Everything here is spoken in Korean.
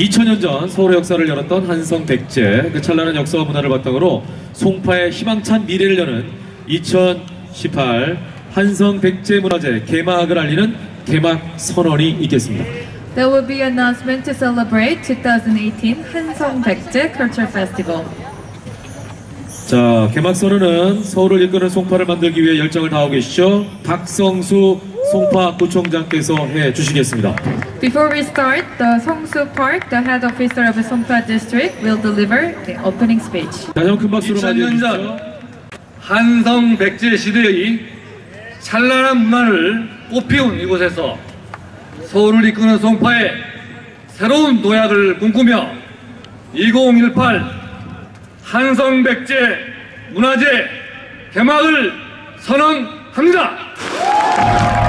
2000년 전 서울의 역사를 열었던 한성 백제 그 찬란한 역사와 문화를 바탕으로 송파의 희망찬 미래를 여는 2018 한성 백제 문화재 개막을 알리는 개막 선언이 있겠습니다. There will be announcement to celebrate 2018 한성 백제 Culture Festival. 자, 개막 선언은 서울을 이끄는 송파를 만들기 위해 열정을 다하고 계시죠. 박성수 송파 구청장께서 해 주시겠습니다. Before we start, the Songsu Park, the head officer of the Songpa district, will deliver the opening speech. 다시 한번 큰 박수로 맞이해 2000년 주시죠. 전 한성 백제 시대의 찬란한 문화를 꽃피운 이곳에서 서울을 이끄는 송파에 새로운 도약을 꿈꾸며 2018 한성 백제 문화재 개막을 선언합니다.